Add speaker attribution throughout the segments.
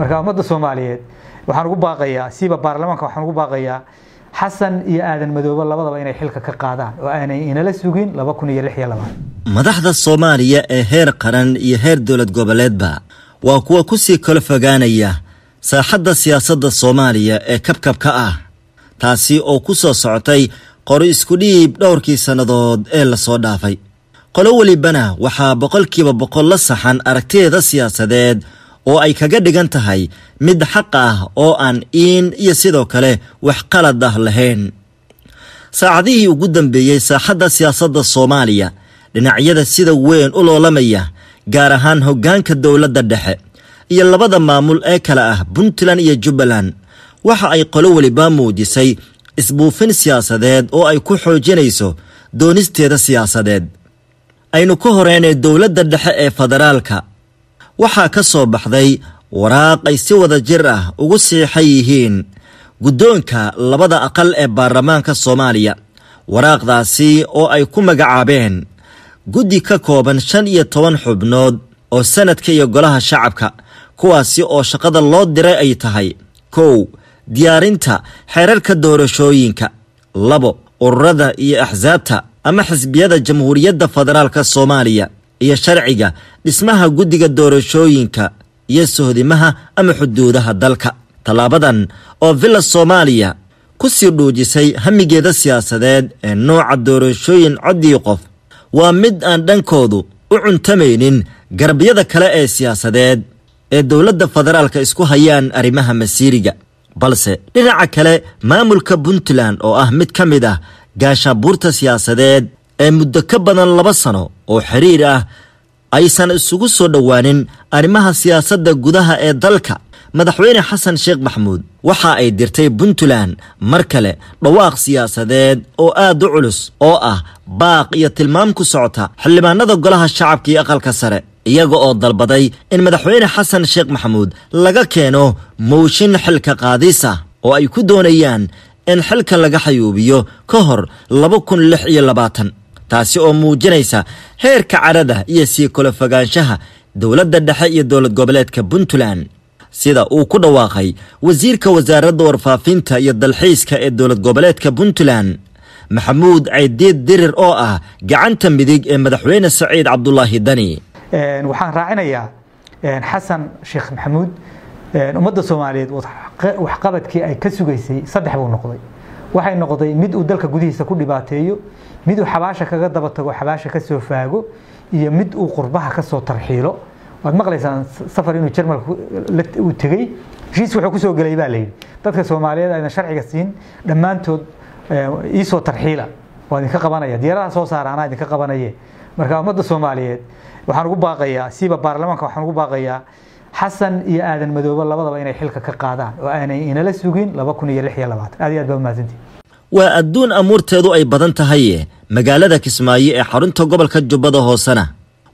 Speaker 1: marka ummadda soomaaliyeed waxaan ugu baaqayaa siiba baarlamaanka waxaan ugu baaqayaa xasan iyo aadan madoobe labadaba inay xilka ka qaadaan oo aanay inala sugin laba kun iyo lix iyo labaad
Speaker 2: madaxda soomaaliya ee heer qaran iyo heer dowlad goboleedba waa kuwa ku sii kala fogaanaya saaxadda siyaasadda soomaaliya ee kabkabka ah taasi oo ku soo socotay qori isku dhiib dhowrkii sannadood ee la soo dhaafay. Qolo welibana waxaa boqolkiiba boqol la saxan aragtideeda siyaasadeed oo ay kaga dhigan tahay mid xaq ah oo aan iin iyo sidoo kale wax qalad ah lahayn. Saacadihii ugu dambeeyey saaxadda siyaasadda soomaaliya dhinacyada sida weyn u loolamaya gaar ahaan hoggaanka dowladda dhexe iyo labada maamul ee kale ah puntland iyo jubbaland waxa ay qolo weliba muujisay isbuufin siyaasadeed oo ay ku xoojinayso doonisteeda siyaasadeed. Aynu ka horeynay dowladda dhexe ee federaalka waxaa ka soo baxday waraaq ay si wada jir ah ugu siixan yihiin guddoonka labada aqal ee baarlamaanka soomaaliya. Waraaqdaasi oo ay ku magacaabeen guddi ka kooban shan iyo toban xubnood oo sanadka iyo golaha shacabka kuwaasi oo shaqada loo diray ay tahay. Kow diyaarinta xeerarka doorashooyinka labo ururada iyo axsaabta ama xisbiyada jamhuuriyadda federaalka soomaaliya iyo sharciga dhismaha guddiga doorashooyinka iyo sohdimaha ama xuduudaha dalka. Tallaabadan oo villa soomaaliya ku sii dhuujisay hamigeeda siyaasadeed ee nooca doorashooyin coddii qof waa mid aan dhankoodu u cuntamaynin garabyada kale ee siyaasadeed ee dowladda federaalka isku hayaan arrimaha masiiriga. Balse dhinaca kale maamulka puntland oo ah mid ka mid ah gaashaabuurta siyaasadeed ee muddo ka badan laba sano oo xiriir ah aysan isugu soo dhowaanin arrimaha siyaasadda gudaha ee dalka. Madaxweyne xasan sheekh maxamuud waxa ay dirtay puntland mar kale dhawaaq siyaasadeed oo aad u culus oo ah baaq iyo tilmaam ku socota xildhibaanada golaha shacabka iyo aqalka sare iyaga oo dalbaday in madaxweyne xasan sheekh maxamuud laga keeno mooshin xilka qaadis ah oo ay ku doonayaan in xilka laga xayuubiyo ka hor laba kun lix iyo labaatan taasi oo muujinaysa heerka cadhada iyo sii kala fogaanshaha dowladda dhexe iyo dowlad goboleedka puntland. Sida uu ku dhawaaqay wasiirka wasaaradda warfaafinta iyo dalxiiska ee dowlad goboleedka puntland maxamuud caydiid dirir oo ah gacanta midig ee madaxweyne saciid cabdulaahi dani.
Speaker 1: Waxaan raacinayaa xasan sheekh maxamuud ummadda soomaaliyeed waxqabadkii ay ka sugaysay saddex buu noqday waxay noqday mid uu dalka gudihiisa ku dhibaateeyo mid uu xabaasha kaga daba tago xabaasha ka soo faago iyo mid uu qurbaha ka soo tarxiilo. Waad maqlaysaan safar inuu jarmalka uu tegey heshiis wuxuu ku soo gelay baa layidhi dadka soomaaliyeed ayna sharciga siin dhammaantood iisoo tarxiila. Waa idinka qabanaya. Diyaaradaha soo saara anaa idinka qabanaye. Marka ummadda soomaaliyeed waxaan ugu baaqayaa siiba baarlamaanka waxaan ugu baaqayaa xasan iyo aadan madoobe labadaba inay xilka ka qaadaan oo aanay inala sugin laba kun iyo lix iyo labaatan. Aad iyo aad baa umahadsantihi
Speaker 2: waa adduun amuurteedu ay badan tahay magaalada kismaayo ee xarunta gobolka jubbada hoosena.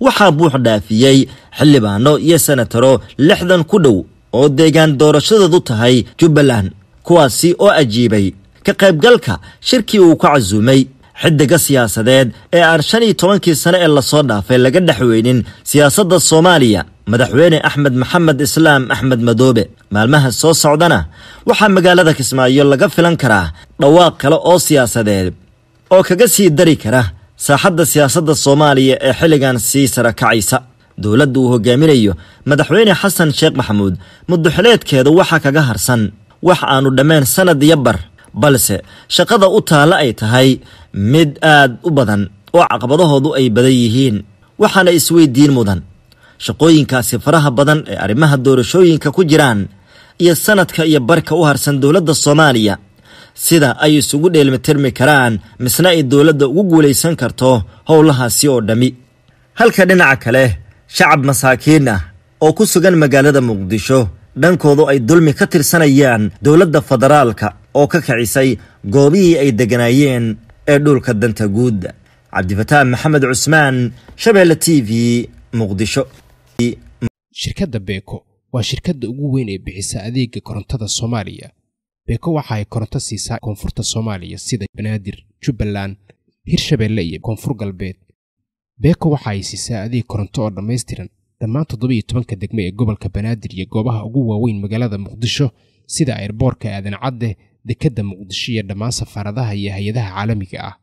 Speaker 2: Waxaa buux dhaafiyey xildhibaano iyo senataro lixdan ku dhow oo deegaan doorashadoodu tahay jubbaland kuwaasi oo ajiibay ka qaybgalka shirkii uu ka casuumay. Xiddiga siyaasadeed ee aan shan iyo tobankii sane ee la soo dhaafay laga dhexweynin siyaasadda soomaaliya madaxweyne axmed maxamed islaam axmed madoobe maalmaha soo socdana waxaa magaalada kismaayo laga filan karaa dhawaaq kale oo siyaasadeed oo kaga sii dari kara saaxadda siyaasadda soomaaliya ee xilligan sii sara kacaysa. Dowladda uu hogaaminayo madaxweyne xasan sheekh maxamuud muddoxileedkeeda waxaa kaga harsan wax aanu dhammayn sanad iyo bar balse shaqada u taalla ay tahay mid aad u badan oo caqabadahoodu ay badan yihiin. Waxaana isweydiin mudan shaqooyinkaasi faraha badan ee arrimaha doorashooyinka ku jiraan iyo sanadka iyo barka u harsan dowladda soomaaliya. Sida ay isugu dheelmitirmi karaan misna ay dowladda ugu guulaysan karto howlahaasi oo dhammi halka dhinaca kale shacab masaakiin ah oo ku sugan magaalada muqdisho dhankoodu ay dulmi ka tirsanayaan dowladda federaalka oo ka kicisay goobihii ay degganaayeen ee dhulka danta guud. Cabdifataan maxamed cusmaan shabeelle t v muqdisho
Speaker 3: shirkadda beeko waa shirkadda ugu weyn ee bixisa adeega korontada soomaaliya. Beeko waxa ay koronto siisaa koonfurta soomaaliya sida banaadir jubbaland hirshabeelle iyo koonfur galbeed. Beeko waxa ay siisaa adeeg koronto oo dhammaystiran dhammaan toddobiyo tobanka degme ee gobolka banaadir iyo goobaha ugu waaweyn magaalada muqdisho sida airboorka aadan cadde dekedda muqdisho iyo dhammaan safaaradaha iyo hay'adaha caalamiga ah